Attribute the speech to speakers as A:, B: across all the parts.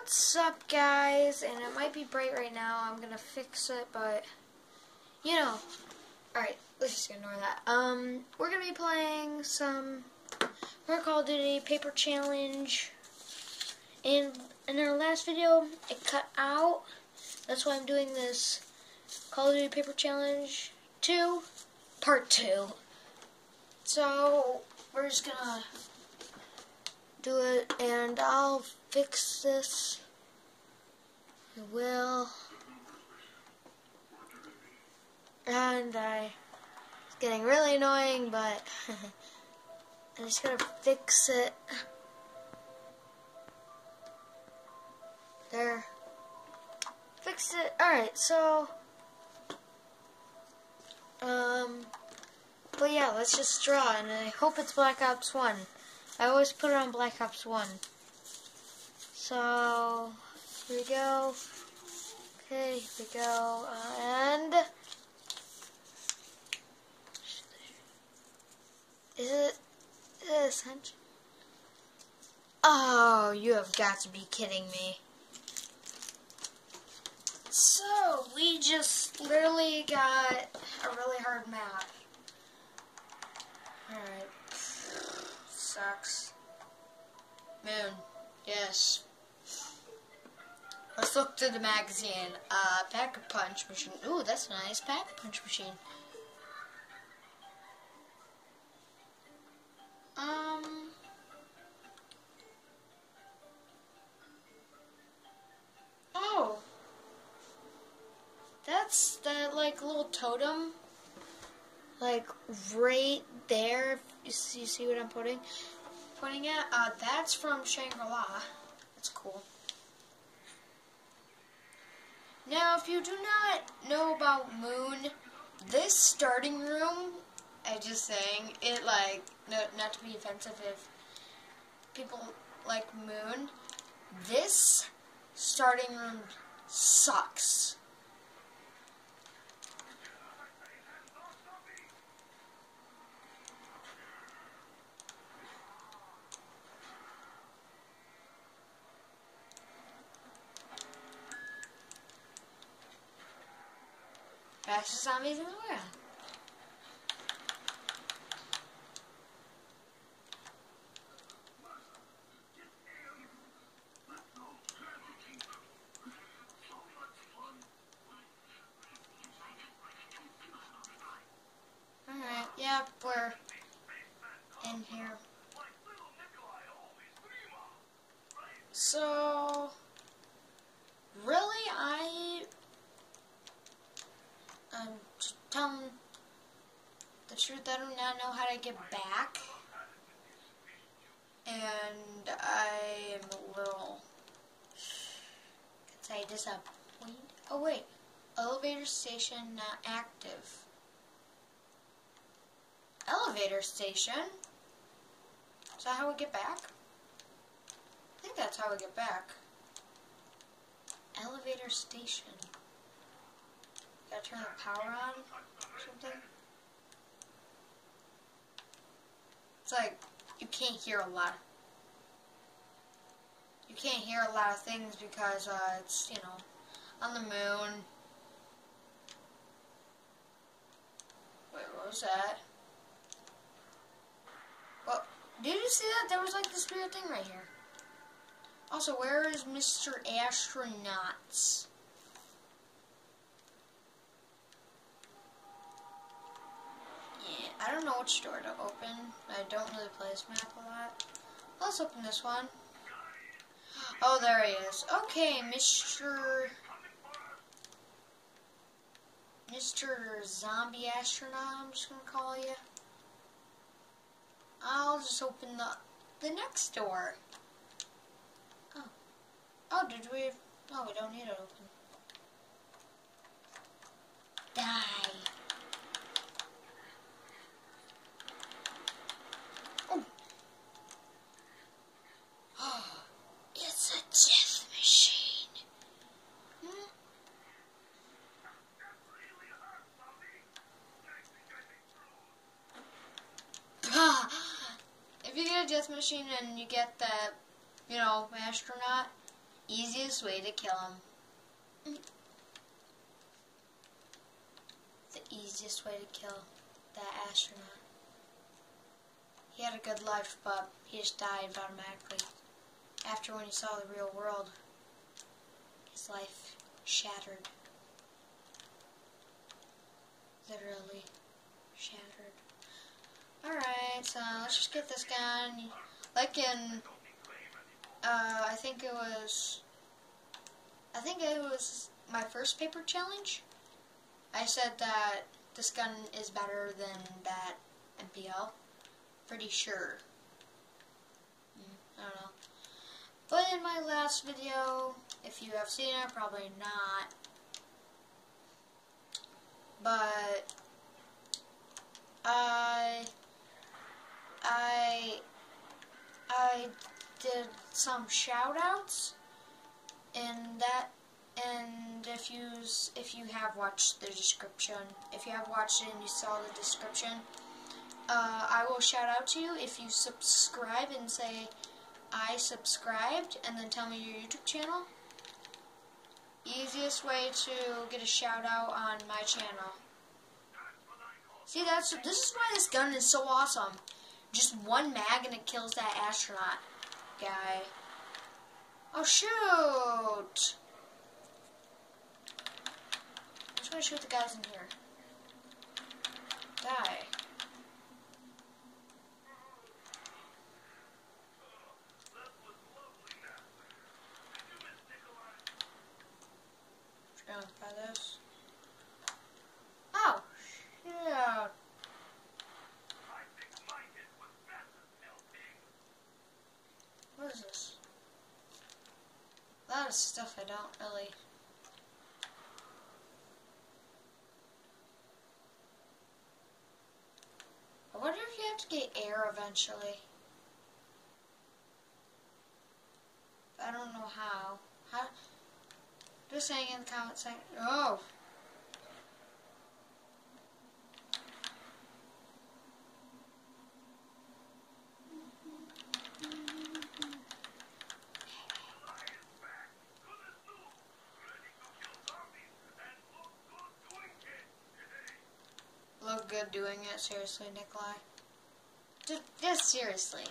A: What's up, guys? And it might be bright right now. I'm gonna fix it, but you know. Alright, let's just ignore that. Um, we're gonna be playing some more Call of Duty Paper Challenge. And in our last video, it cut out. That's why I'm doing this Call of Duty Paper Challenge 2, Part 2. So, we're just gonna do it, and I'll fix this. I will. And I, it's getting really annoying, but I'm just gonna fix it. There. Fix it. Alright, so, um, but yeah, let's just draw, and I hope it's Black Ops 1. I always put it on Black Ops 1. So, here we go. Okay, here we go. Uh, and... Is it... Is it essential? Oh, you have got to be kidding me. So, we just literally got a really hard map. Alright sucks. Moon. Yes. Let's look through the magazine. Uh, Pack-a-Punch machine. Ooh, that's a nice. Pack-a-Punch machine. Um... Oh! That's that, like, little totem like right there. You see, see what I'm putting Putting it, Uh, that's from Shangri-La. That's cool. Now, if you do not know about Moon, this starting room, I just saying it like no, not to be offensive if people like Moon, this starting room sucks. Fastest zombies in the world. Alright, yeah, we're in here. So, really, I I'm just telling the truth. I do not know how to get back. And I am a little, can say disappointed. Oh wait, elevator station not active. Elevator station? Is that how we get back? I think that's how we get back. Elevator station. Gotta turn the power on or something. It's like you can't hear a lot. You can't hear a lot of things because uh, it's, you know, on the moon. Wait, what was that? Well, did you see that? There was like this weird thing right here. Also, where is Mr. Astronauts? I don't know which door to open. I don't really play this map a lot. Let's open this one. Oh, there he is. Okay, Mr. Mr. Zombie Astronaut, I'm just going to call you. I'll just open the, the next door. Oh. Oh, did we... Oh, we don't need it open. Die. Machine and you get the, you know, astronaut, Easiest way to kill him. The easiest way to kill that astronaut. He had a good life, but he just died automatically. After when he saw the real world, his life shattered. Literally shattered. Alright, so let's just get this gun. Like in, uh, I think it was, I think it was my first paper challenge. I said that this gun is better than that MPL. Pretty sure. Mm, I don't know. But in my last video, if you have seen it, probably not. But I I I did some shoutouts in that and if you if you have watched the description, if you have watched it and you saw the description, uh, I will shout out to you if you subscribe and say I subscribed and then tell me your YouTube channel. Easiest way to get a shout out on my channel. See, that's this is why this gun is so awesome. Just one mag and it kills that astronaut guy. Oh shoot! I'm just gonna shoot the guys in here. Die. Gonna try this. Oh, yeah. What is this? A lot of stuff I don't really. I wonder if you have to get air eventually. I don't know how. How? Just saying in the comment section. Oh. Doing it, seriously, Nikolai. Just, just seriously.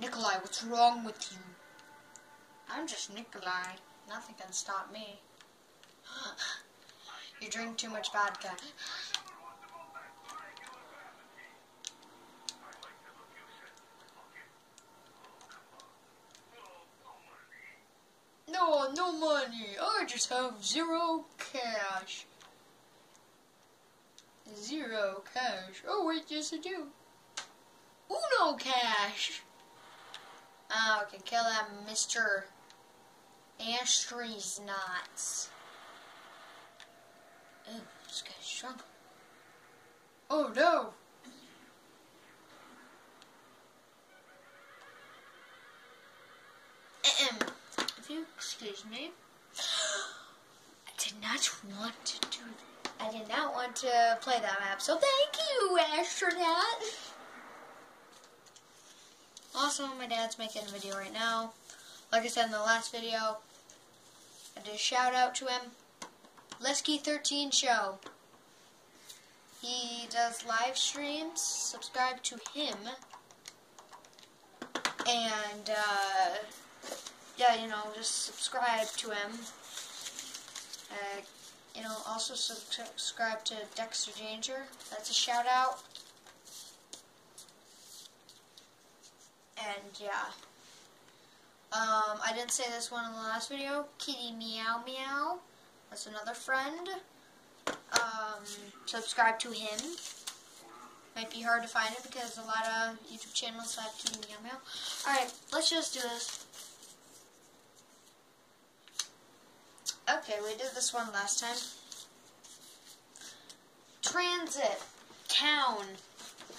A: Nikolai, what's wrong with you? I'm just Nikolai. Nothing can stop me. you drink too much vodka. No, no money. I just have zero cash. Zero cash. Oh wait, yes I do. Uno cash. Ah, we can kill that Mr. Astries knots. Oh, this guy's strong. Oh no! If you excuse me, I did not want to do that. I did not want to play that map, so thank you, astronaut. Also, my dad's making a video right now. Like I said in the last video, I did a shout out to him. Lesky13 Show. He does live streams. Subscribe to him. And, uh, yeah, you know, just subscribe to him. Uh, know, also subscribe to Dexter Danger. That's a shout out. And, yeah. Um, I didn't say this one in the last video. Kitty Meow Meow. That's another friend. Um, subscribe to him. Might be hard to find it because a lot of YouTube channels have Kitty Meow Meow. Alright, let's just do this. Okay, we did this one last time. Transit. Town.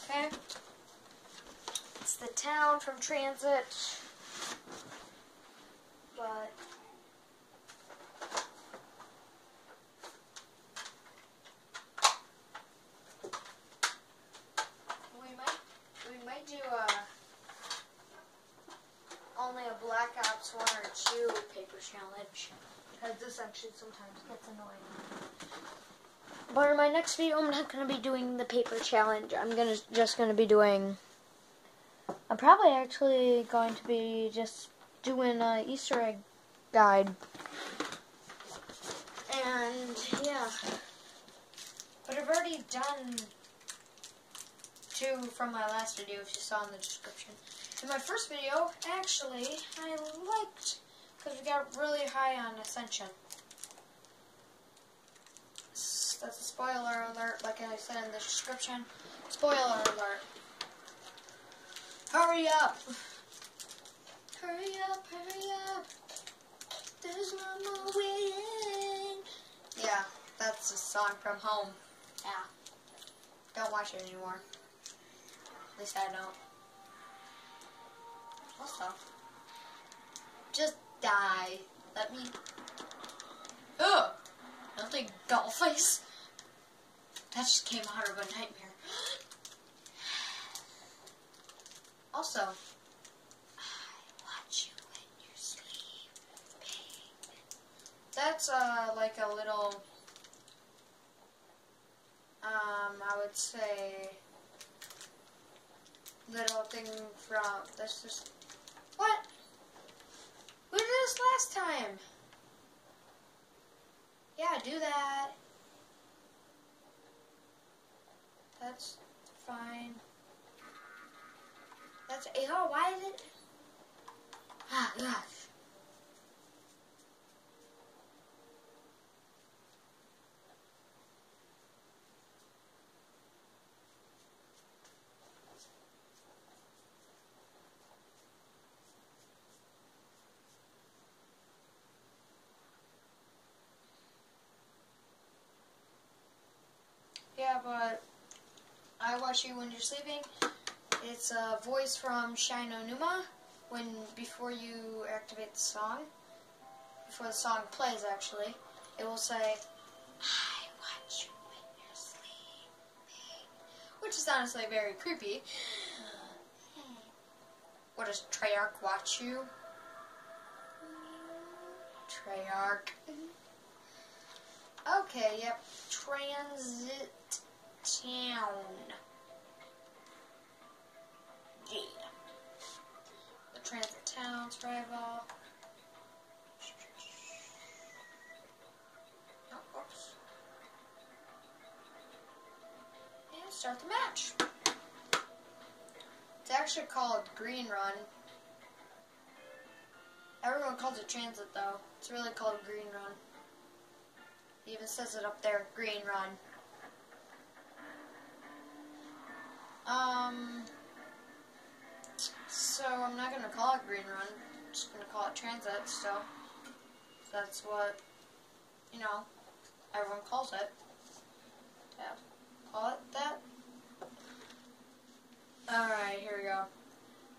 A: Okay? It's the town from Transit but we might we might do a only a Black Ops one or two paper challenge. Because this actually sometimes gets annoying. But in my next video, I'm not going to be doing the paper challenge. I'm gonna just going to be doing... I'm probably actually going to be just doing a Easter egg guide. And, yeah. But I've already done two from my last video, if you saw in the description. In my first video, actually, I liked, because we got really high on Ascension. That's a spoiler alert, like I said in the description. Spoiler alert. Hurry up! Hurry up, hurry up! There's no more waiting! Yeah, that's a song from home. Yeah. Don't watch it anymore. At least I don't. Also, just die. Let me. Ugh! Nothing doll face. That just came out of a nightmare. Also, I watch you when you're. That's uh like a little um I would say little thing from that's just what? This last time. Yeah, do that. That's fine. That's oh, why is it? Ah, gosh. But I watch you when you're sleeping. It's a voice from Shi No Numa when before you activate the song. Before the song plays actually. It will say I watch you when you're sleeping. Which is honestly very creepy. Hmm. What does Treyarch watch you? Treyarch. Mm-hmm. Okay, yep. Transit Town. Yeah. The Transit Town, rival. Oh, oops. And start the match. It's actually called Green Run. Everyone calls it Transit though. It's really called Green Run. It even says it up there, Green Run. Um, so I'm not going to call it Green Run. I'm just going to call it Transit so That's what, you know, everyone calls it. Yeah, call it that. Alright, here we go.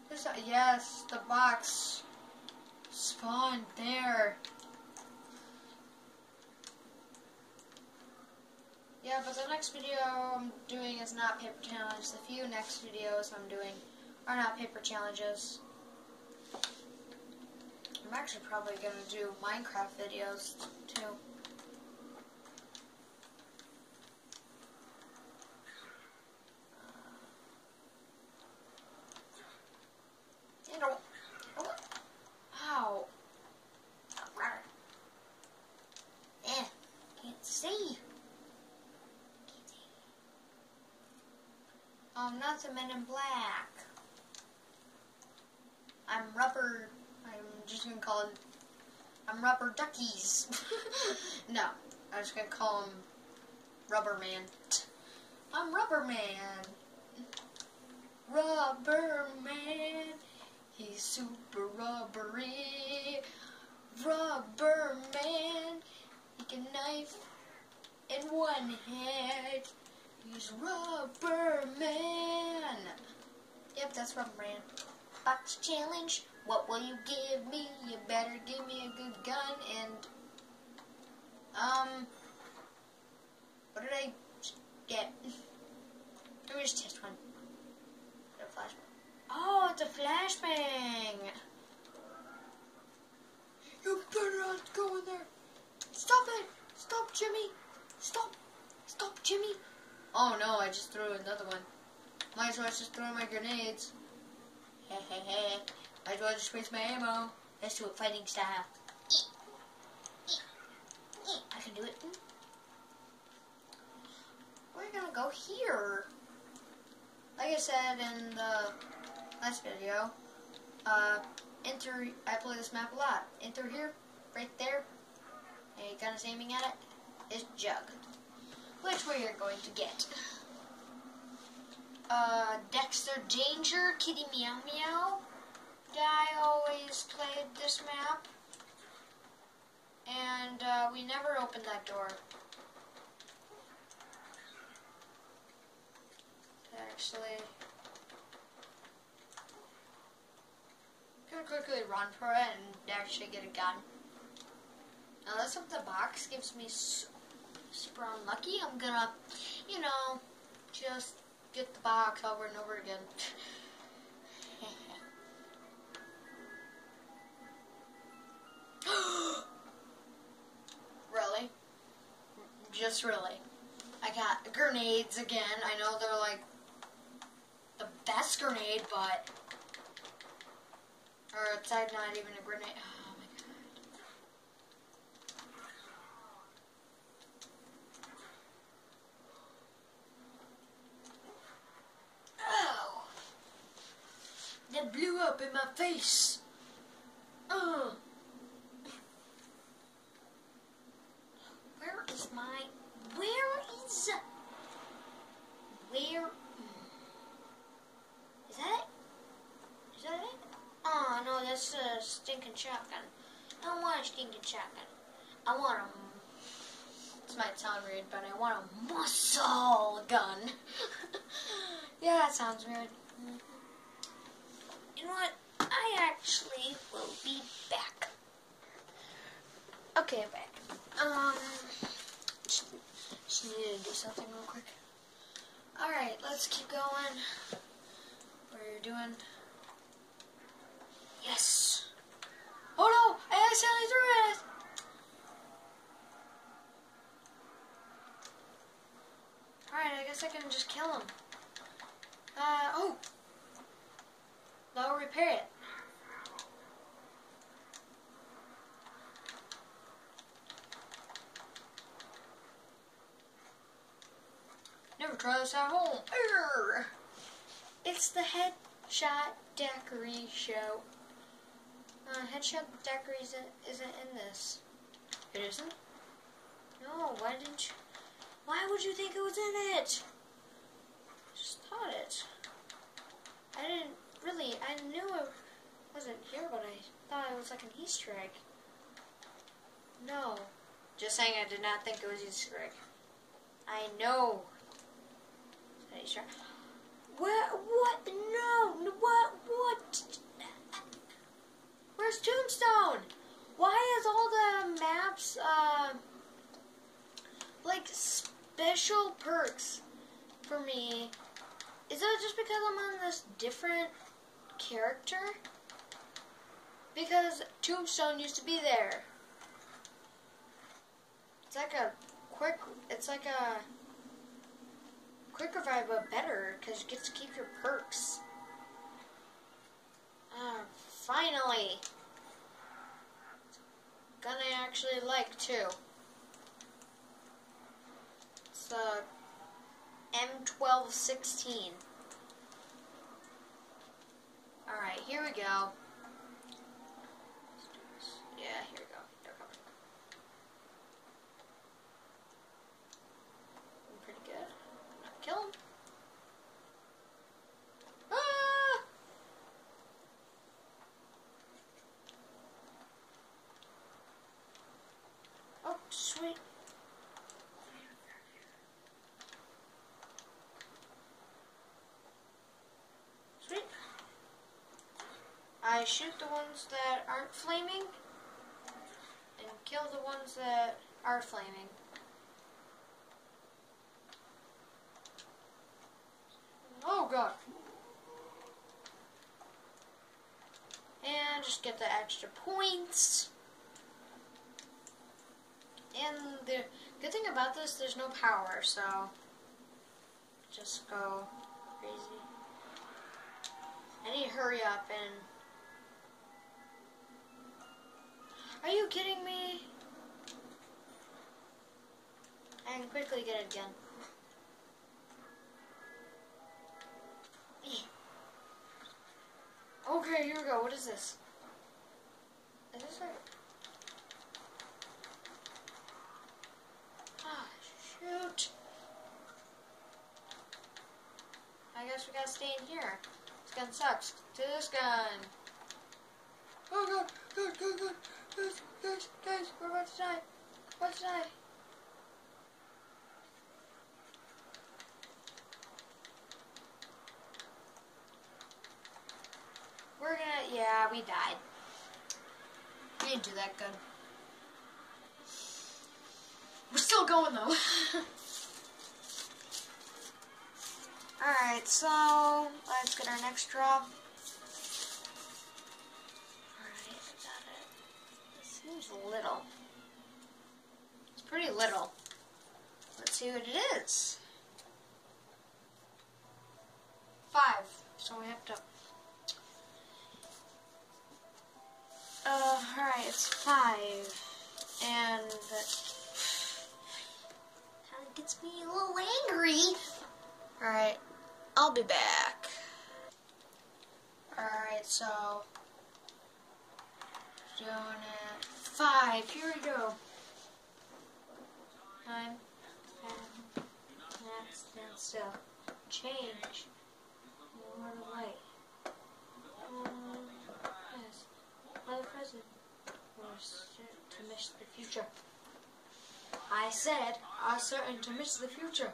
A: This, yes, the box spawned there. Yeah, but the next video I'm doing is not paper challenge. The few next videos I'm doing are not paper challenges. I'm actually probably going to do Minecraft videos too. You know, ow. Eh, can't see. Um, not the Men in Black. I'm Rubber. I'm just gonna call him. I'm Rubber Duckies. no, I'm just gonna call him Rubber Man. I'm Rubber Man. Rubber Man. He's super rubbery. Rubber Man. He can knife in one hand. He's Rubber Man. Yep, that's Rubber Man. Box challenge. What will you give me? You better give me a good gun and um. What did I get? Let me just test one. The flashbang. Oh, it's a flashbang. You better not go in there. Stop it! Stop, Jimmy! Stop! Stop, Jimmy! Oh no, I just threw another one. Might as well just throw my grenades. Might as well just waste my ammo. Let's do it fighting style. I can do it. We're gonna go here. Like I said in the last video, uh, enter, I play this map a lot. Enter here, right there, and you gun is aiming at it, is Jug. Which we are going to get. Uh, Dexter Danger, Kitty Meow Meow. Guy always played this map. And uh, we never opened that door. Actually, I'm gonna quickly run for it and actually get a gun. Unless if the box gives me super unlucky, I'm gonna, you know, just get the box over and over again. really? Just really. I got grenades again. I know they're like the best grenade, but or it's not even a grenade. Oh my god. Oh. That blew up in my face. Oh. Where is my... Where is... Where... Is that it? Is that it? Oh, no, that's a stinking shotgun. I don't want a stinking shotgun. I want a... This might sound weird, but I want a muscle gun. yeah, that sounds weird. What? I actually will be back. Okay, back. Um, just, need to do something real quick. Alright, let's keep going. We're you doing Yes. Oh no! I accidentally threw it! Alright, I guess I can just kill him. Uh, oh! That'll repair it. Never try this at home. It's the Headshot Daiquiri Show. Uh, Headshot Daiquiri isn't, isn't in this. It isn't? No, why didn't you? Why would you think it was in it? Just thought it. I didn't really, I knew it wasn't here, but I thought it was like an Easter egg. No. Just saying I did not think it was Easter egg. I know. Easter. What? What? No. What? What? Where's Tombstone? Why is all the maps, uh, like special perks for me? Is that just because I'm on this different character? Because Tombstone used to be there. It's like a quick, it's like a quick revive, but better, because you get to keep your perks. Uh, finally! I actually like, too. It's, uh, M1216. Alright, here we go. Yeah, here we go. They're. I'm pretty good. Not kill him. Ah! Oh, sweet. Sweet. I shoot the ones that aren't flaming and kill the ones that are flaming. Oh god. And just get the extra points. And the good thing about this, there's no power, so just go crazy. I need to hurry up and. Are you kidding me? Can quickly get it again. Okay, here we go. What is this? Is this like... Ah, shoot. I guess we gotta stay in here. This gun sucks. To this gun. Oh god, god. Guys, guys, guys, we're about to die. About to die. We're gonna, yeah, we died. We didn't do that good. We're still going though. Alright, so let's get our next drop. Alright, got it. This seems little. It's pretty little. Let's see what it is. Be back. Alright, so doing it. Five, here we go. Nine, ten, next, stand still. Change. More light. Um, yes. By the present. Certain to miss the future. I said, are certain to miss the future.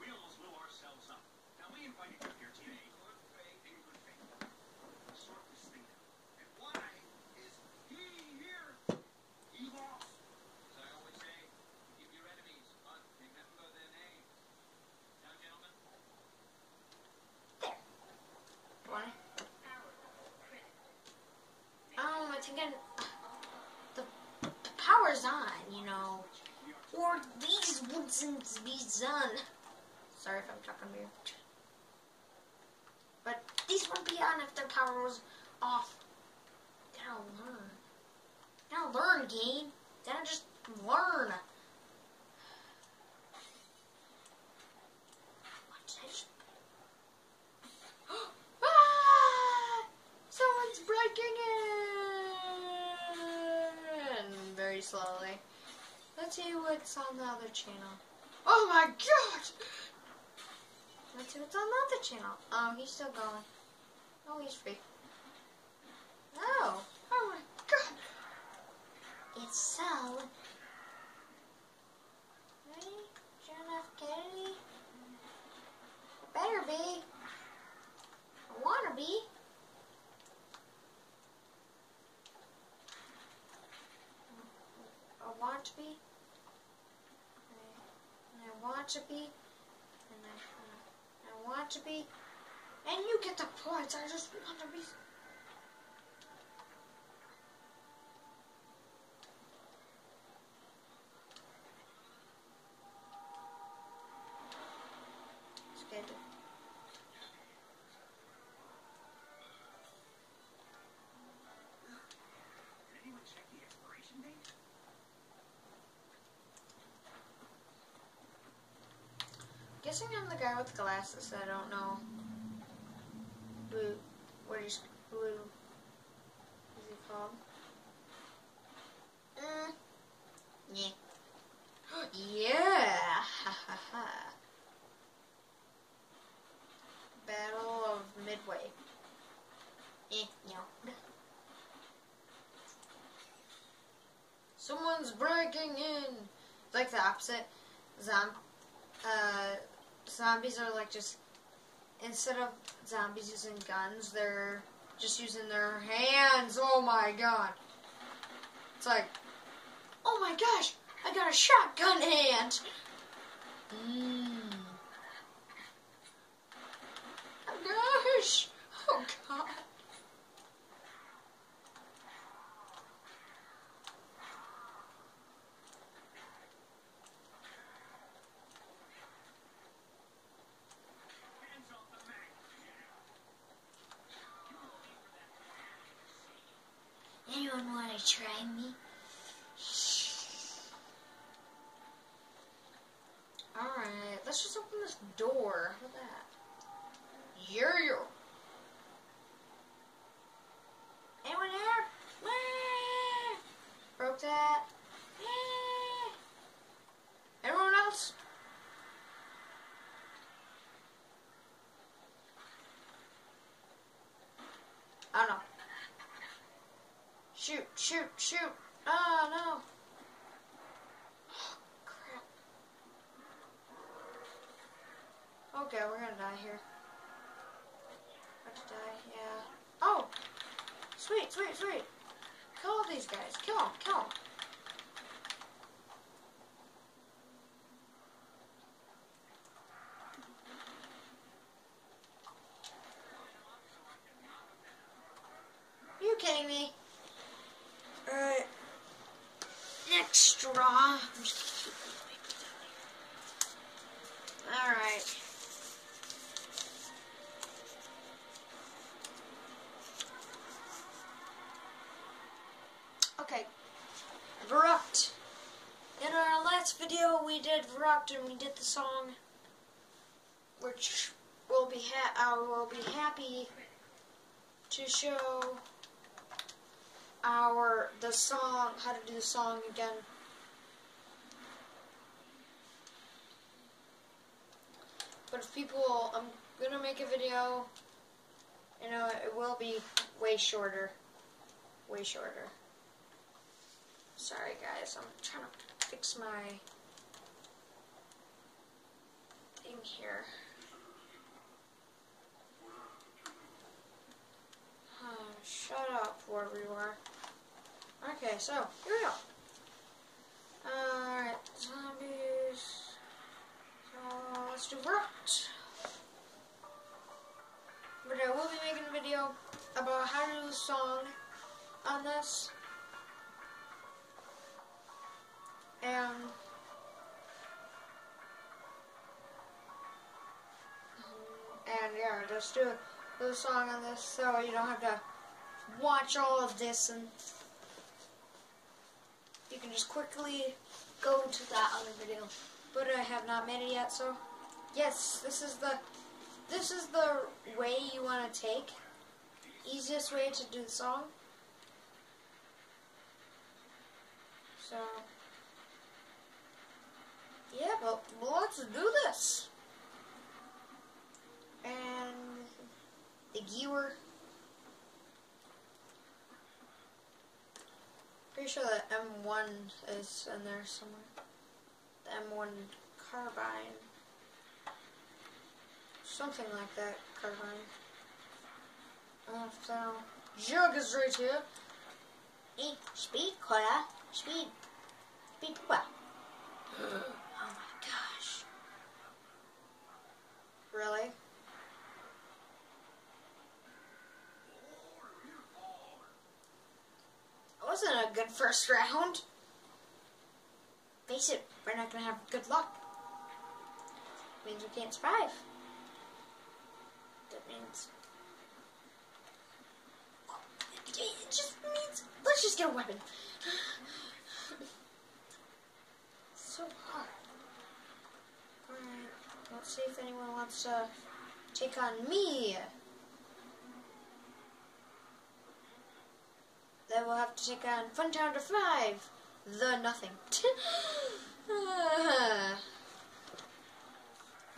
B: We almost blew ourselves up. Now we invited you here today in good faith, in good faith. to Sort this thing out. And why is he here? He lost. As I always say, give your enemies, but remember their names. Now, gentlemen,
A: Why? Um, I think I, the, the power's on, you know. Or wouldn't be done. Sorry if I'm talking weird. But these won't be on if their power was off. Gotta learn. Gotta learn, game. Gotta just learn. Ah! Someone's breaking in very slowly. Let's see what's on the channel. Oh my god! Let's see what's on the other channel. Oh, he's still going. Oh, he's free. Oh, oh my god! It's so. Ready? John F. Kennedy? Better be. I wanna be. I want to be. And I want to be. And I, and I want to be. And you get the points. I just want to be. With glasses. I don't know. Blue. What is blue? Is it called? Uh, yeah. yeah. Battle of Midway. Eh, no. Someone's breaking in. It's like the opposite. Zom- uh, zombies are like just instead of zombies using guns, they're just using their hands. Oh my god! It's like, oh my gosh, I got a shotgun hand. Mmm. Oh gosh! Oh god! Anyone want to try me? Alright, let's just open this door. How about that? Yeah. Anyone there? Wah! Broke that. Wah! Anyone else? I don't know. Shoot, shoot. Oh no. Oh, crap. Okay, we're gonna die here. About to die, yeah. Oh! Sweet, sweet, sweet. Kill all these guys. Kill them, kill them. Are you kidding me? Alright. Next straw. I'm just gonna keep these papers down here. Alright. Okay. Verrückt. In our last video, we did and we did the song, which will be I will be happy to show our the song how to do the song again. But if people, I'm gonna make a video. You know, it will be way shorter, way shorter. Sorry guys, I'm trying to fix my thing here. Shut up, wherever you are. Okay, so, here we go. Alright, zombies. So, let's do. But I will be making a video about how to do the song on this. And and yeah, just do the song on this so you don't have to watch all of this and you can just quickly go to that other video. But I have not made it yet, so yes, this is the this is the way you want to take. Easiest way to do the song. So yeah, but let's do this. And the gear. Pretty sure that M1 is in there somewhere. The M1 carbine. Something like that, carbine. Uh, so, jug is right here. Hey, speed, Cola. Speed. Speed. Oh my gosh. Really? Wasn't a good first round. Face it, we're not gonna have good luck. means we can't survive. That means. It just means. Let's just get a weapon. so hard. Alright, let's see if anyone wants to take on me. To take on Fun Town to 5, the nothing. oh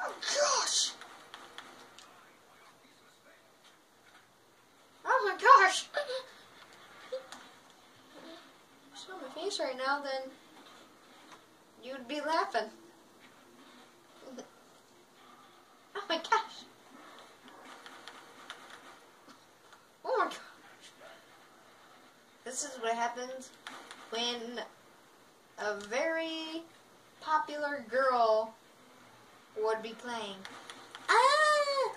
A: gosh! Oh my gosh! Show my face right now, then you'd be laughing. Oh my gosh! Oh my gosh! This is what happens when a very popular girl would be playing. Ah!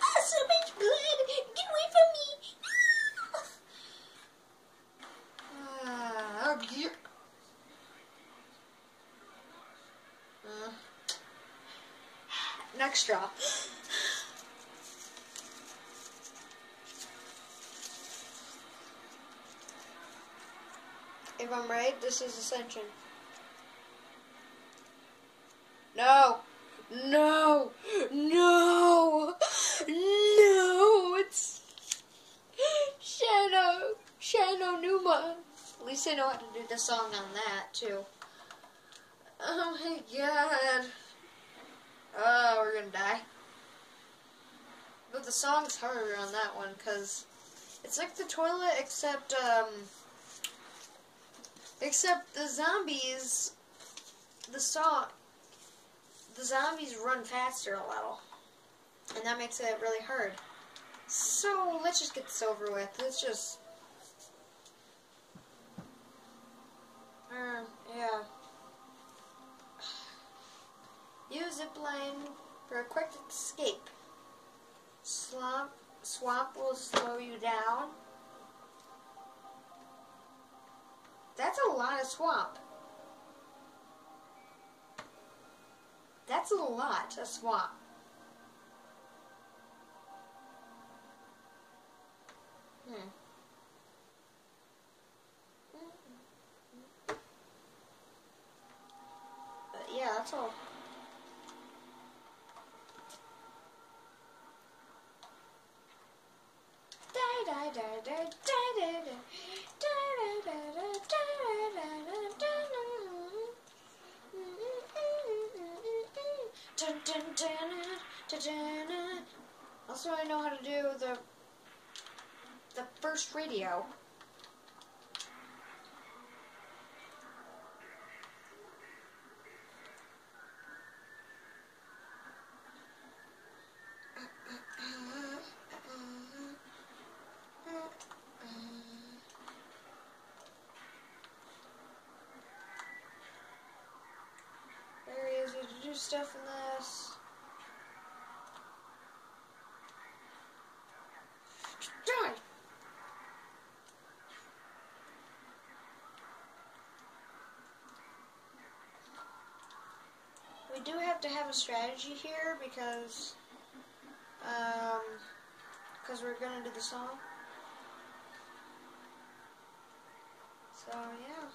A: Ah, so much blood! Get away from me! Ah, oh, dear. Uh, next straw. If I'm right, this is Ascension. No! No! No! No! It's Shadow! Shadow Numa! At least I know how to do the song on that, too. Oh my god. Oh, we're gonna die. But the song's harder on that one, because it's like the toilet, except, um, except the zombies, the song, the zombies run faster a little. And that makes it really hard. So, let's just get this over with. Let's just, um, yeah. Use zip line for a quick escape. Swamp, swamp will slow you down. A swamp. That's a lot a swamp. Hmm. But yeah, that's all. Also, I know how to do the the first radio. Stuff in this. Die! We do have to have a strategy here because, um, because we're gonna do the song. So yeah,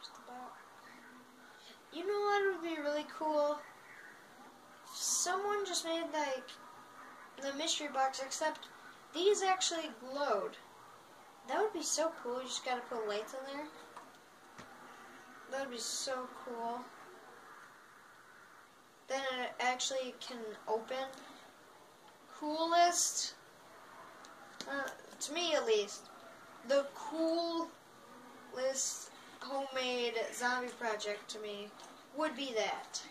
A: just about. You know what would be really cool? Someone just made like the mystery box, except these actually glowed. That would be so cool. You just gotta put lights in there. That would be so cool. Actually can open. Coolest, uh, to me at least, the coolest homemade zombie project to me would be that.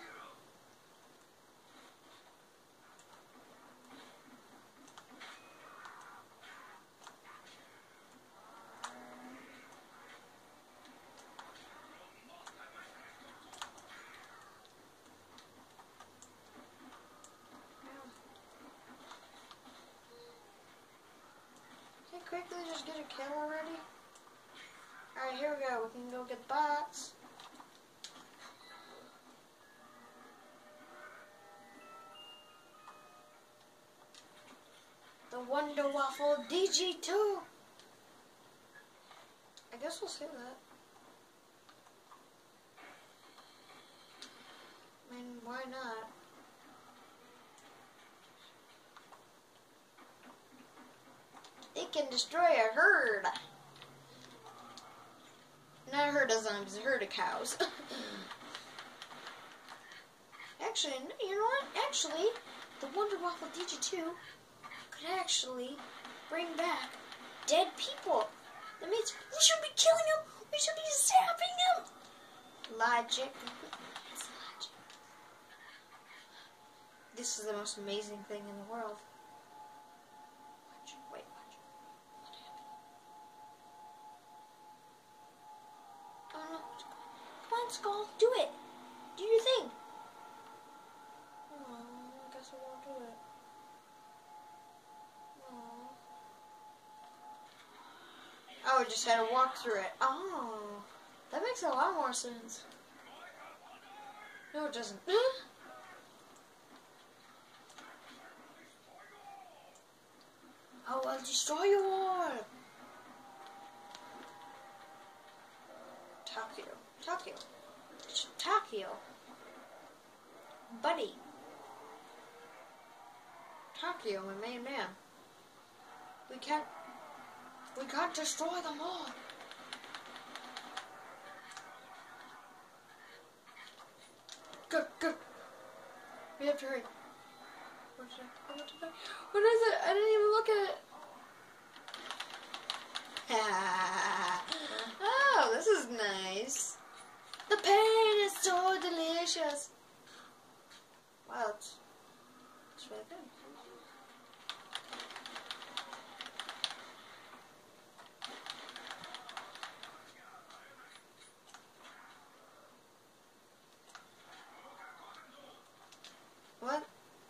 A: Can you quickly just get a kill already? Alright, here we go. We can go get bots. The Wonder Waffle DG2. I guess we'll say that. I mean, why not? It can destroy a herd. Not a herd of zombies, a herd of cows. actually, you know what? Actually, the Wonder Waffle DG2 could actually bring back dead people. That means we should be killing them. We should be zapping them. Logic. This is the most amazing thing in the world. Watch. Wait, watch. What happened? Oh no. Come on, Skull. Do it. Do your thing. Oh, I guess I won't do it. Oh. Oh, we just had to walk through it. Oh. That makes a lot more sense. No, it doesn't. Oh, I'll destroy you all. Takeo. Takeo. Takeo. Buddy. Takeo, my main man. We can't. We can't destroy them all. Go, go. We have to hurry. What, I, what, I, what is it? I didn't even look at it. oh, this is nice. The pain is so delicious. Wow, it's, it's really good.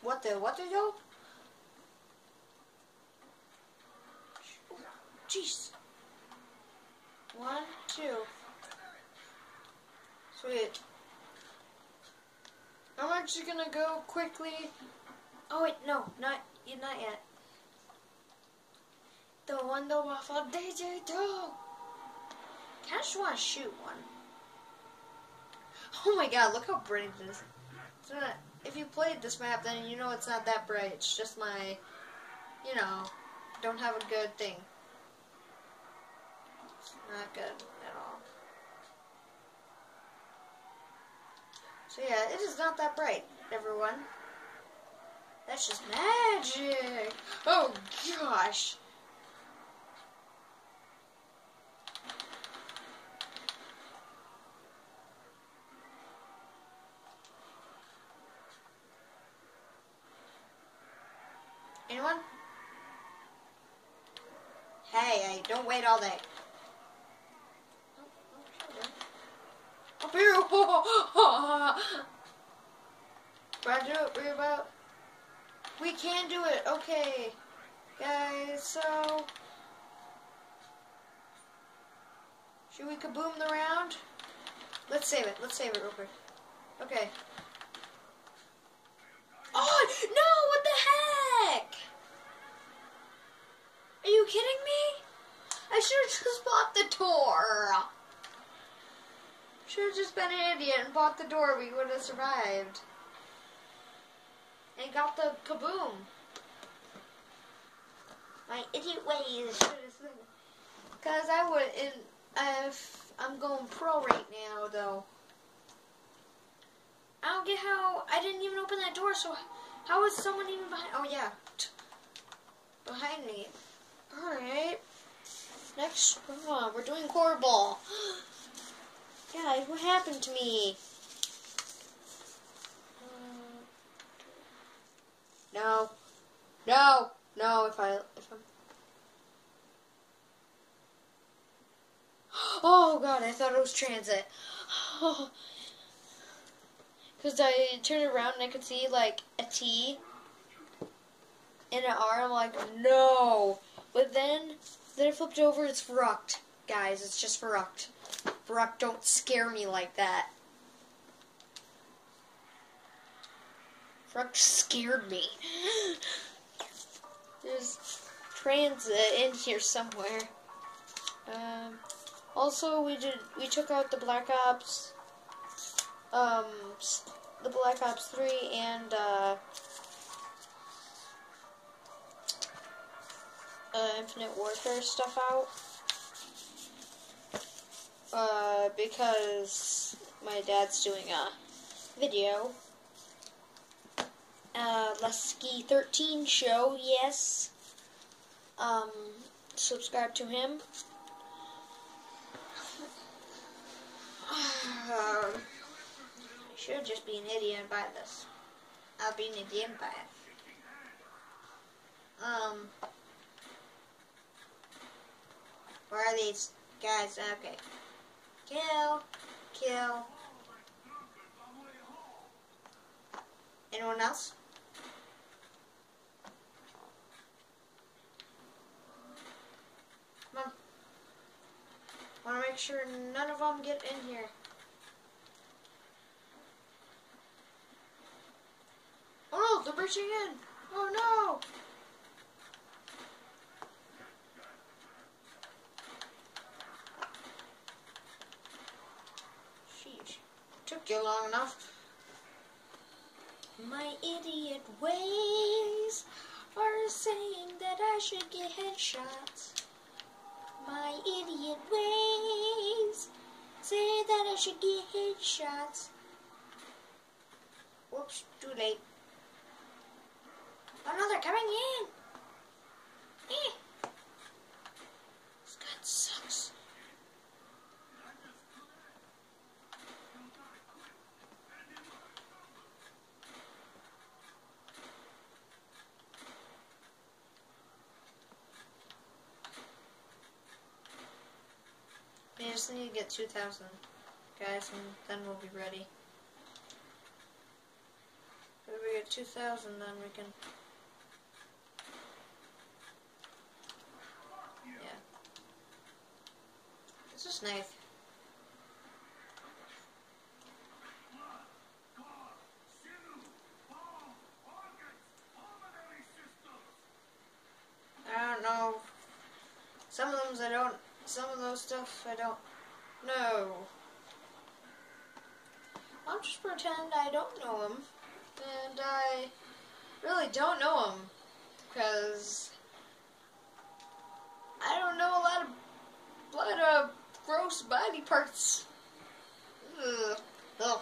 A: What? What? What the? Jeez. One, two. Sweet. I'm actually gonna go quickly. Oh wait, no, not not yet. The Wonder Waffle DJ 2! I just want to shoot one. Oh my god, look how bright it is. If you played this map, then you know it's not that bright. It's just my, you know, don't have a good thing. It's not good at all. So yeah, it is not that bright, everyone. That's just magic. Oh gosh. Anyone? Hey, hey, don't wait all day. Up here! Roger, we're about. We can do it. Okay, guys. So, should we kaboom the round? Let's save it. Let's save it real quick. Okay. Oh no! What the heck? Are you kidding me? I should have just bought the door. Should have just been an idiot and bought the door. We would have survived. And got the kaboom. My idiot ways. Because I would, in, if I'm going pro right now, though. I don't get how I didn't even open that door. So how is someone even behind? Oh yeah, behind me. All right. Next, on. We're doing core ball. Guys, what happened to me? Uh, no, no, no. If I, if I'm. Oh god, I thought it was TranZit. Because I turned around and I could see like a T and an R. I'm like, no. But then, then it flipped over. It's Fruct, guys. It's just Fruct. Fruct, don't scare me like that. Fruct scared me. There's TranZit in here somewhere. Um, also, we did we took out the Black Ops um, the Black Ops 3 and uh, uh, Infinite Warfare stuff out. Uh, because my dad's doing a video. Uh, Lusky 13 show, yes. Um, subscribe to him. Uh, should just be an idiot and buy this. I'll be an idiot and buy it. Um, where are these guys? Okay. Kill, kill. Anyone else? Come on. Want to make sure none of them get in here. Oh no, they're reaching in. Oh no. Took you long enough. My idiot ways are saying that I should get headshots. My idiot ways say that I should get headshots. Whoops, too late. Oh no, they're coming in. Eh. This gun sucks. We just need to get 2,000 guys and then we'll be ready. If we get 2,000 then we can... Yeah. This is nice. I don't know. Some of them I don't. Some of those stuff I don't know. I'll just pretend I don't know them, and I really don't know them because I don't know a lot of blood of gross body parts. Ugh. Ugh.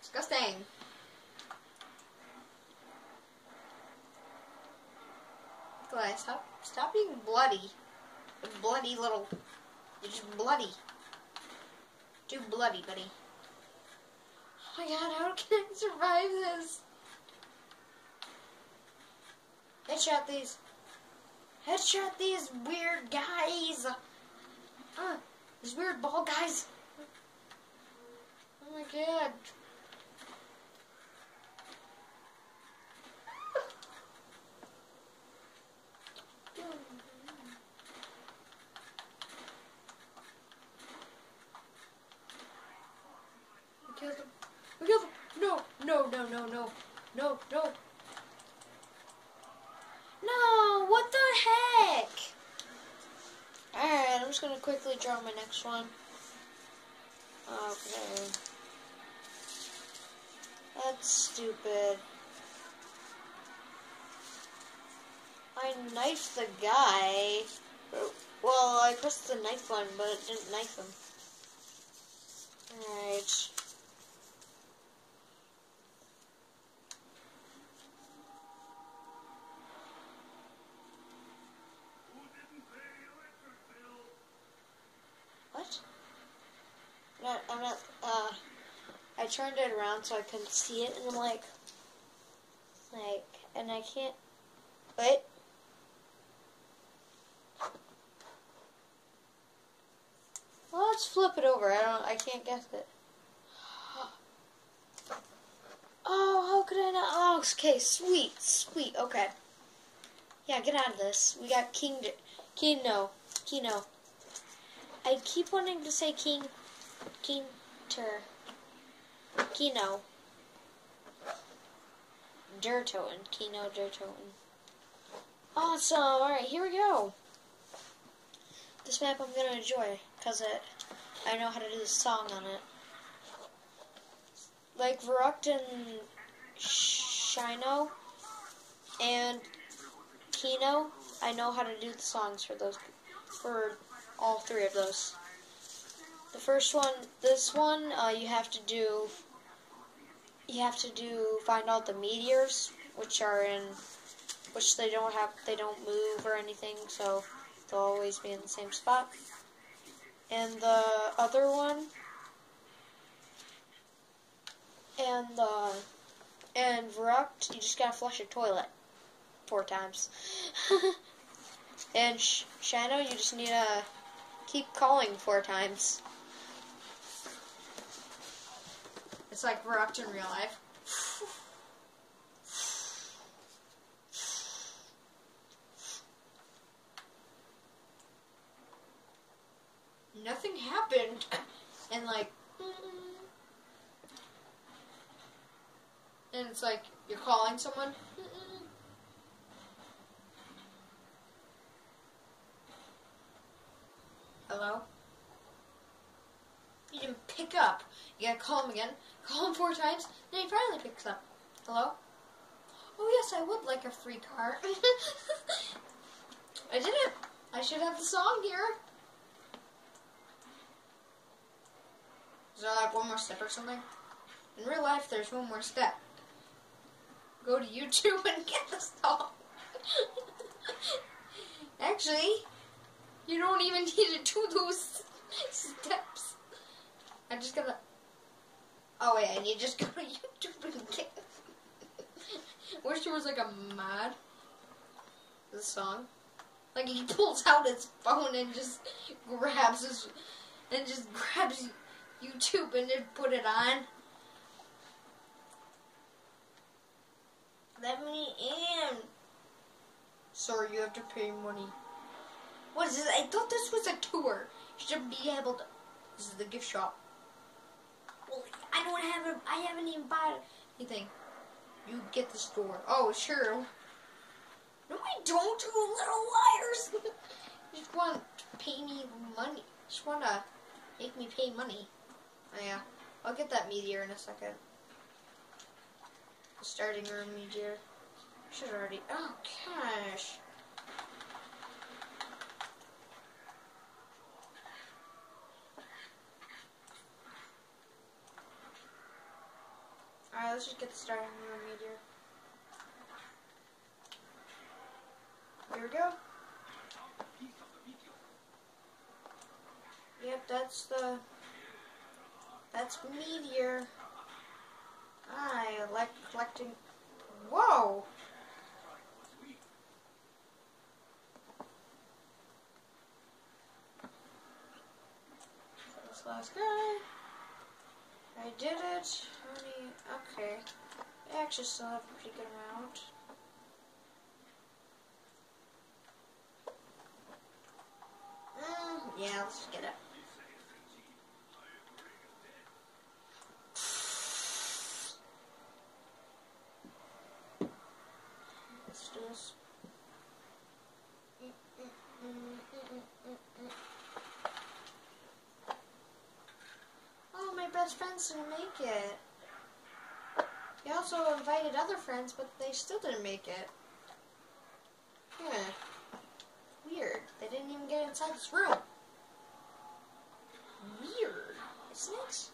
A: Disgusting. Glad stop stop being bloody. Bloody little you're just bloody. Too bloody, buddy. Oh my god, how can I survive this? Headshot these. Headshot these weird guys. Uh, these weird bald guys. Oh my god. We killed him. We killed him. No, no, no, no, no. No, no. What the heck? Alright, I'm just gonna quickly draw my next one. Okay. That's stupid. I knifed the guy. Well, I pressed the knife button, but it didn't knife him. Alright. What? No, I'm not, uh, I turned it around so I couldn't see it, and I'm like, like, and I can't, wait. Well, let's flip it over. I don't, I can't guess it. Oh, how could I not? Oh, okay, sweet, sweet, okay. Yeah, get out of this. We got King, Kino, Kino. I keep wanting to say King, King Tur, Kino, Durtoen, Kino der Toten. Awesome. All right, here we go. This map I'm gonna enjoy because it, I know how to do the song on it. Like Verrückt and Shino and Kino, I know how to do the songs for those, for all three of those. The first one, this one, uh, you have to do, you have to do, find all the meteors, which are in, which they don't have, they don't move or anything, so they'll always be in the same spot. And the other one, and the, and Verrückt, you just gotta flush a toilet four times. and Sh- Shadow, you just need to keep calling four times. It's like Verrückt in real life. Nothing happened. And like, and it's like you're calling someone. Hello? You didn't pick up. You gotta call him again. Call him four times. Then he finally picks up. Hello? Oh yes, I would like a free car. I did it. I should have the song here. Is there like one more step or something? In real life, there's one more step. Go to YouTube and get the song. Actually, you don't even need to do those steps. I just gotta. Oh wait, I need to just go to YouTube and get. Wish there was like a mod. The song, like he pulls out his phone and just grabs his, and just grabs YouTube and then put it on. Let me in. Sorry, you have to pay money. What is this? I thought this was a tour. You should be able to. This is the gift shop. I don't have it. I haven't even bought anything. You think you get the store. Oh, sure. No, I don't, you little liars. you just want to pay me money. You just want to make me pay money. Oh, yeah. I'll get that meteor in a second. The starting room meteor. Should already. Oh, gosh. Alright, let's just get the starting room meteor. Here we go. Yep, that's the. That's meteor. I like collecting. Whoa! This last guy. I did it. Many? Okay. I actually still have a pretty good amount. Mm, yeah, let's get it. Let's do this. Oh, my best friends didn't make it. He also invited other friends, but they still didn't make it. Yeah. Weird. They didn't even get inside this room. Weird. Snakes?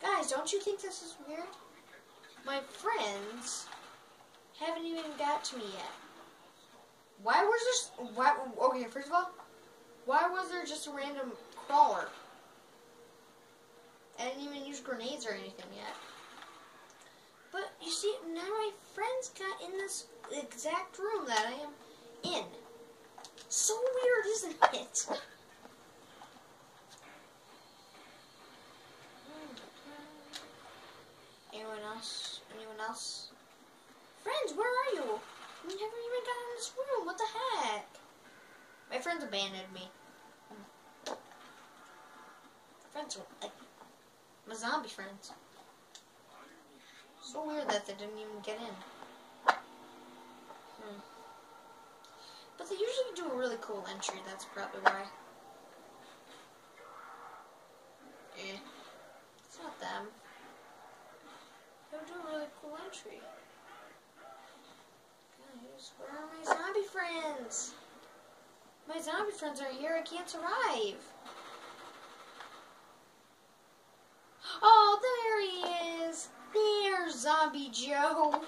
A: Guys, don't you think this is weird? My friends haven't even got to me yet. Why was this? Why? Okay, first of all, why was there just a random crawler? I didn't even use grenades or anything yet. But you see, now my friends got in this exact room that I am in. So weird, isn't it? Hmm. Anyone else? Anyone else? Friends, where are you? We never even got in this room. What the heck? My friends abandoned me. Hmm. Friends were like my zombie friends. So weird that they didn't even get in. Hmm. But they usually do a really cool entry, that's probably why. Eh. It's not them. They do a really cool entry. Guys, where are my zombie friends? My zombie friends are here, I can't survive. Oh, there he is! There's Zombie Joe!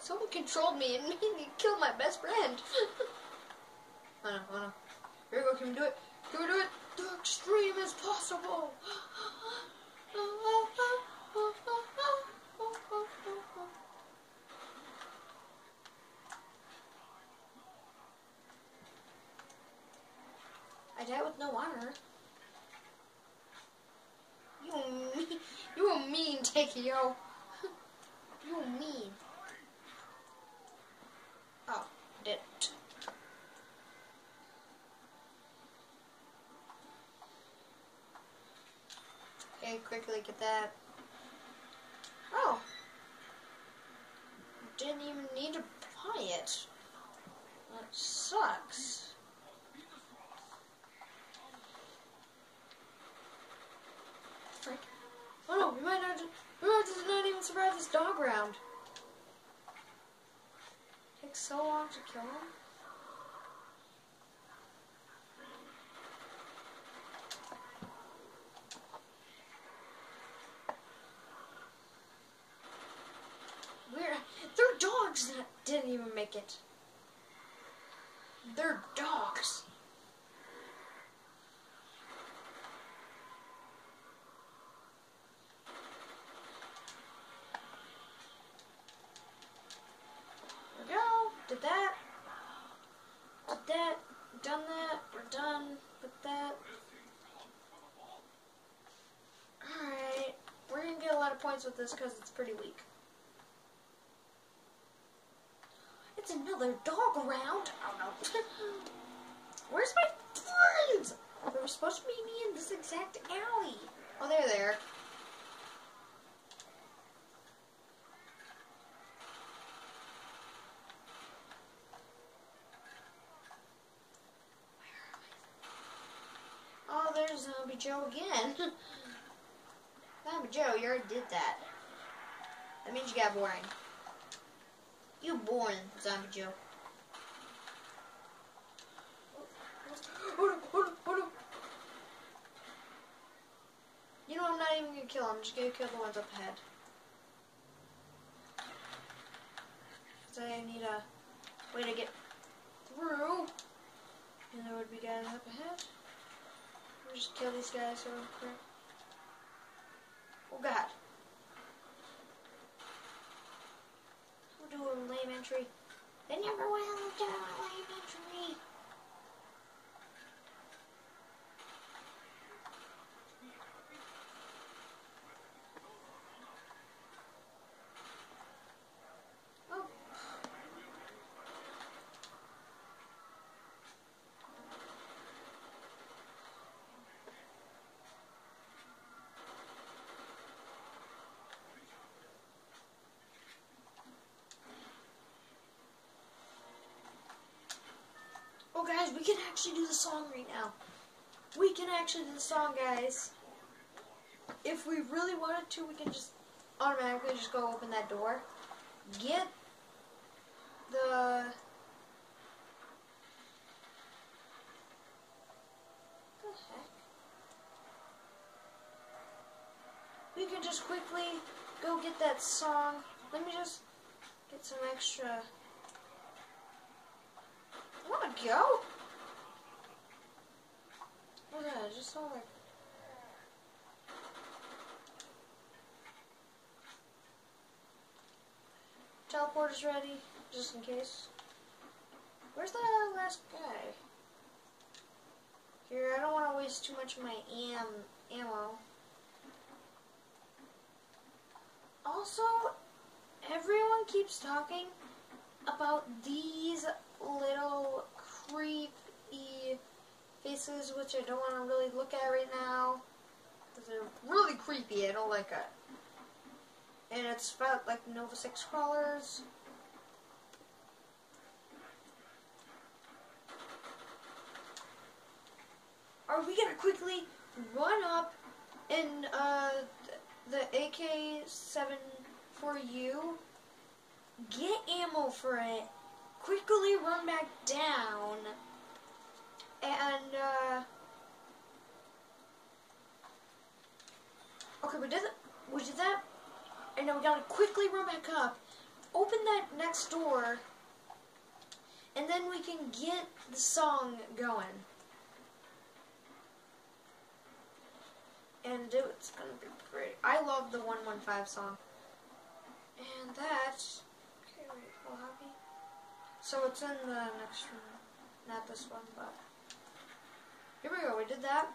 A: Someone controlled me and made me kill my best friend. oh no, oh no. Here we go, can we do it? Can we do it? The extreme is possible! I died with no honor. You mean, you mean Takeo. You mean. Oh, did. Okay, quickly get that. Oh. Didn't even need to buy it. That sucks. dog round. Takes so long to kill him. We're, they're dogs that make it. They're dogs. There we go. Did that. Did that. Done that. We're done with that. Alright. We're gonna get a lot of points with this because it's pretty weak. It's around. Oh no. Where's my friends? They were supposed to meet me in this exact alley. Oh, they're there. Oh, there's Zombie Joe again. Zombie Joe, you already did that. That means you got boring. You born, Zombie Joe. Hold on, hold on, hold on. You know I'm not even gonna kill him. I'm just gonna kill the ones up ahead. So I need a way to get through. And there would be guys up ahead. We'll just kill these guys real quick. Oh god. We'll do a lame entry. They never will do a lame entry. We can actually do the song right now. We can actually do the song, guys. If we really wanted to, we can just automatically just go open that door. Get the... the heck? We can just quickly go get that song. Let me just get some extra... I wanna go. At that, I just saw like. Teleport is ready, just in case. Where's the last guy? Here, I don't want to waste too much of my am ammo. Also, everyone keeps talking about these little creepy faces, which I don't want to really look at right now. Because they're really creepy. I don't like it. And it's about like Nova 6 crawlers. Are we gonna quickly run up in uh, the AK-7 for you? Get ammo for it quickly run back down and uh okay we did that we did that and now we gotta quickly run back up open that next door and then we can get the song going and it's gonna be pretty I love the 115 song and that okay wait well happy so it's in the next room. Not this one, but. Here we go, we did that.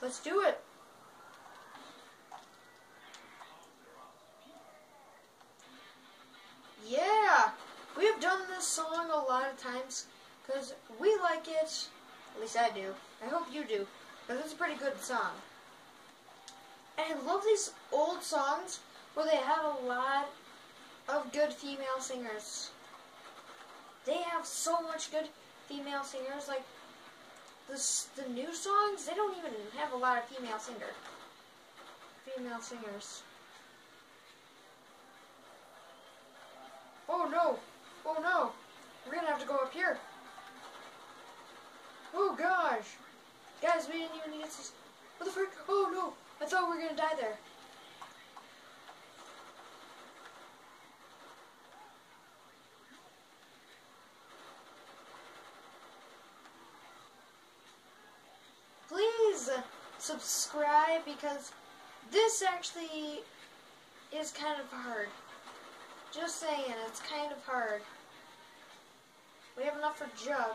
A: Let's do it. Yeah! We have done this song a lot of times because we like it. At least I do. I hope you do. Because it's a pretty good song. And I love these old songs where they have a lot of good female singers. They have so much good female singers. Like the the new songs, they don't even have a lot of female singer. Female singers. Oh no! Oh no! We're gonna have to go up here. Oh gosh! Guys, we didn't even get to... What the frick? Oh no! I thought we were gonna die there. Please subscribe because this actually is kind of hard. Just saying, it's kind of hard. We have enough for Jug.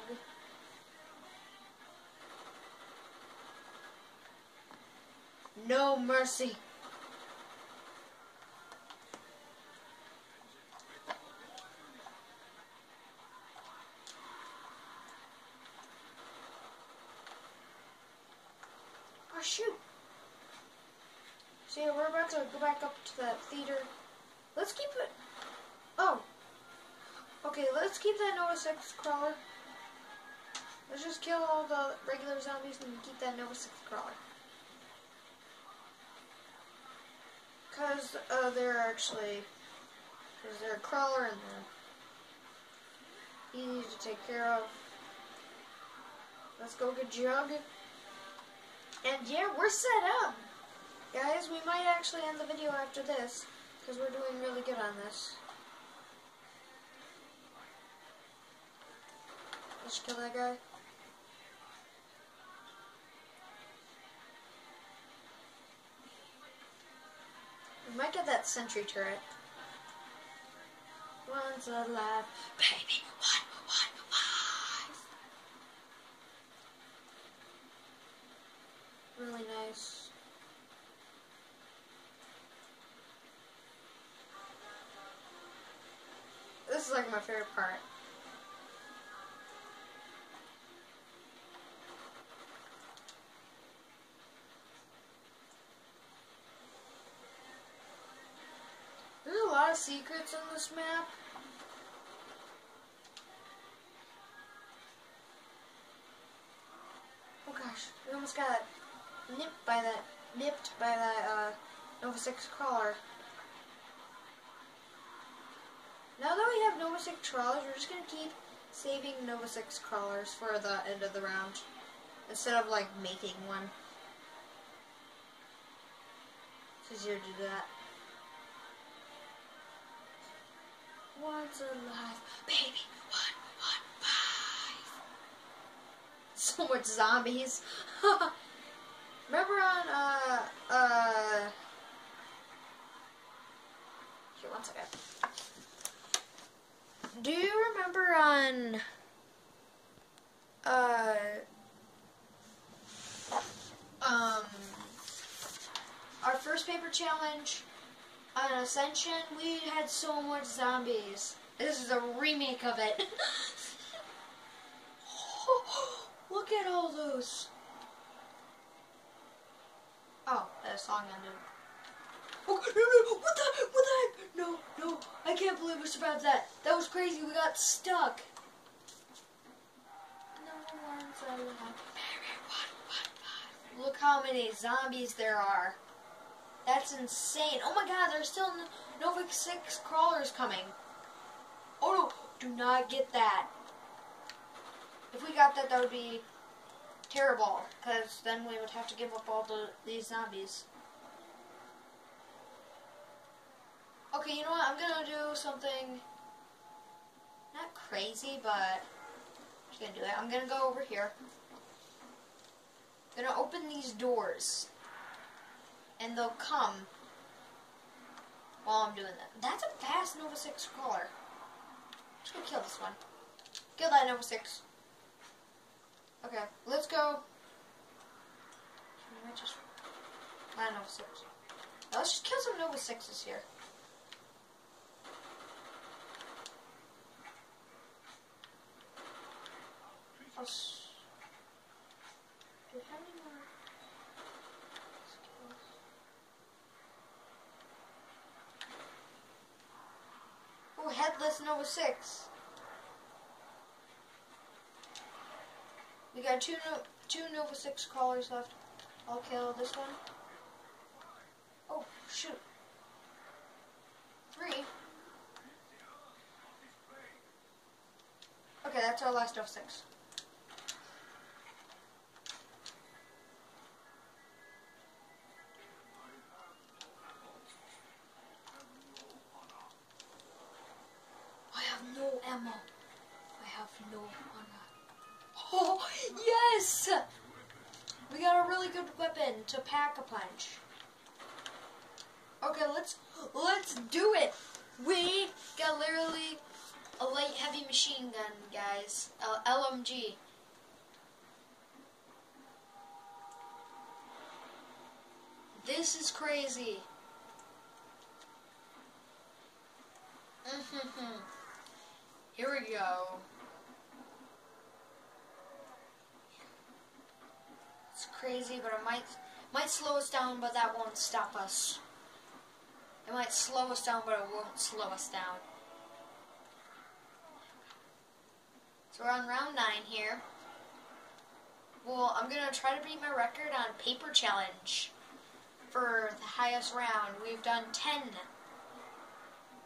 A: No mercy. Oh shoot. So yeah, we're about to go back up to that theater. Let's keep it. Oh. Okay, let's keep that Nova 6 crawler. Let's just kill all the regular zombies and keep that Nova 6 crawler. Because uh, they're actually, because they're a crawler and they're easy to take care of. Let's go get Jug. And yeah, we're set up. Guys, we might actually end the video after this, because we're doing really good on this. Let's kill that guy. We might get that sentry turret. One's alive, baby. One, one, five. Really nice. This is like my favorite part. There's a lot of secrets in this map. Oh gosh, we almost got nipped by that, nipped by that uh, Nova 6 crawler. Now that we have Nova 6 crawlers, we're just going to keep saving Nova 6 crawlers for the end of the round. Instead of like making one. It's easier to do that. One's alive, baby. One, one, five. So much zombies. Remember on uh uh. Here, one second. Do you remember on uh um our first paper challenge on Ascension? We had so much zombies. This is a remake of it. Look at all those. Oh, that song ended. Oh, no, no, what the, what the heck? No, no, I can't believe we survived that. That was crazy, we got stuck. No one's alive. Look how many zombies there are. That's insane. Oh my god, there's still Nova 6 crawlers coming. Oh no, do not get that. If we got that, that would be terrible, because then we would have to give up all the these zombies. Okay, you know what? I'm gonna do something not crazy, but I'm just gonna do it. I'm gonna go over here. I'm gonna open these doors, and they'll come while I'm doing that. That's a fast Nova 6 crawler. I'm just gonna kill this one. Kill that Nova 6. Okay, let's go. I just... Not Nova 6. Let's just kill some Nova 6s here. I'll Do have any more skills? Oh, Headless Nova 6. We got two no two Nova 6 crawlers left. I'll kill this one. Oh, shoot. Three. Okay, that's our last Nova 6. This is crazy. Here we go. It's crazy, but it might might slow us down, but that won't stop us. It might slow us down, but it won't slow us down. So we're on round nine here. Well, I'm gonna try to beat my record on paper challenge for the highest round. We've done ten.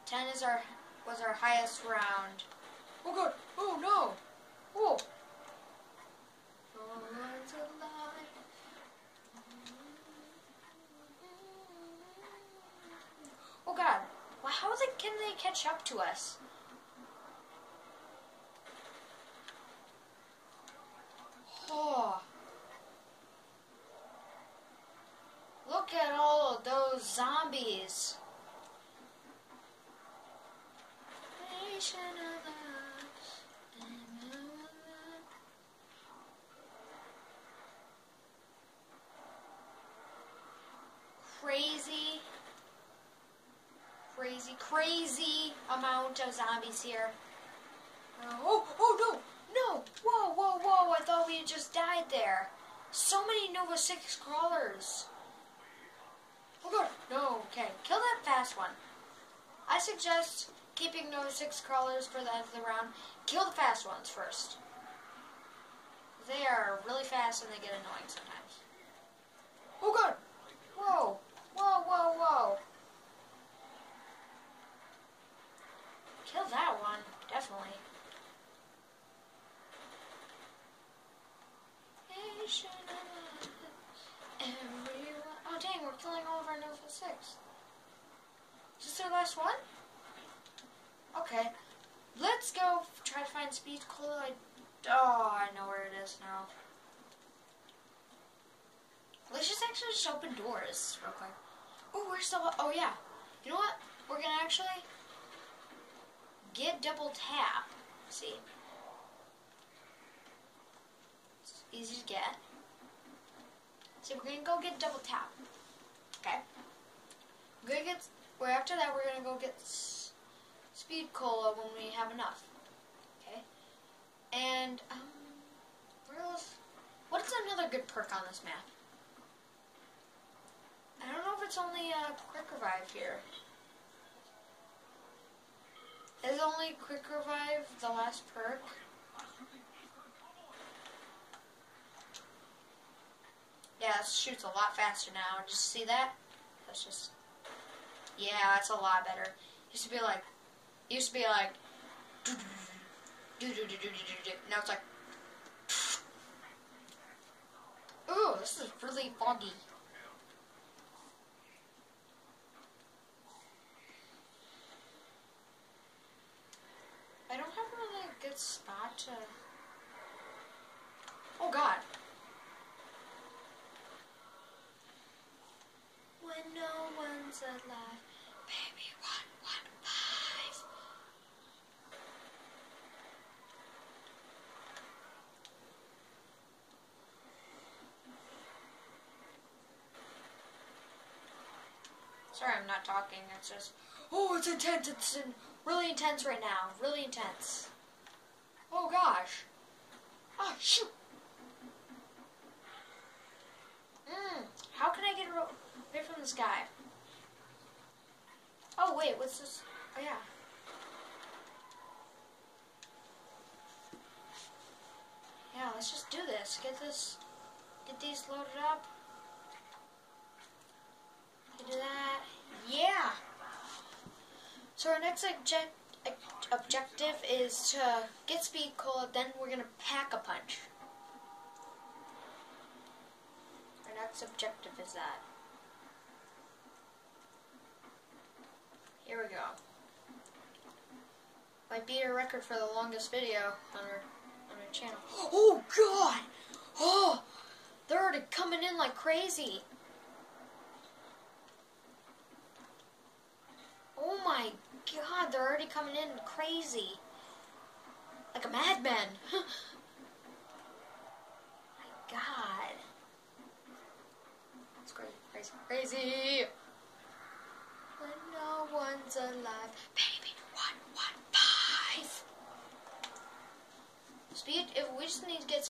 A: Ten is our was our highest round. Oh god! Oh no! Oh! No one's alive. Oh god! Well, how they, can they catch up to us? Oh. Look at all of those zombies. Crazy, crazy, crazy amount of zombies here. Uh, oh, oh no, no! Whoa, whoa, whoa! I thought we had just died there. So many Nova 6 crawlers. Oh god, no, okay. Kill that fast one. I suggest keeping those 6 crawlers for the end of the round. Kill the fast ones first. They are really fast and they get annoying sometimes. Oh god! Whoa! Whoa, whoa, whoa! Kill that one, definitely. Oh dang, we're killing all of our Nova 6. Is this our last one? Okay. Let's go try to find Speed Cola. Oh, I know where it is now. Let's just actually just open doors real quick. Oh, we're still. Oh, yeah. You know what? We're gonna actually get double tap. See? It's easy to get. So we're gonna go get double tap. Okay. We're gonna get. After that, we're gonna go get speed cola when we have enough. Okay. And um? What's another good perk on this map? I don't know if it's only a uh, quick revive here. Is only quick revive the last perk? Yeah, it shoots a lot faster now. Just see that? That's just. Yeah, that's a lot better. Used to be like. Used to be like. Now it's like. Ooh, this is really foggy. I don't have really a good spot to. Oh God. When no baby, one, one, five. Sorry, I'm not talking. It's just, oh, it's intense. It's in, really intense right now. Really intense. Oh gosh. Ah, shoot. Mm, how can I get away from this guy? Oh wait, what's this? Oh yeah. Yeah, let's just do this. Get this, get these loaded up. Do that. Yeah. So our next object, objective is to get speed cola. Then we're gonna pack a punch. Our next objective is that. Here we go. I beat our record for the longest video on our on our channel. Oh god! Oh, they're already coming in like crazy. Oh my god, they're already coming in crazy. Like a madman. my god. It's crazy, crazy, crazy. No one's alive. Baby, one, one, five. Speed, if we just need to get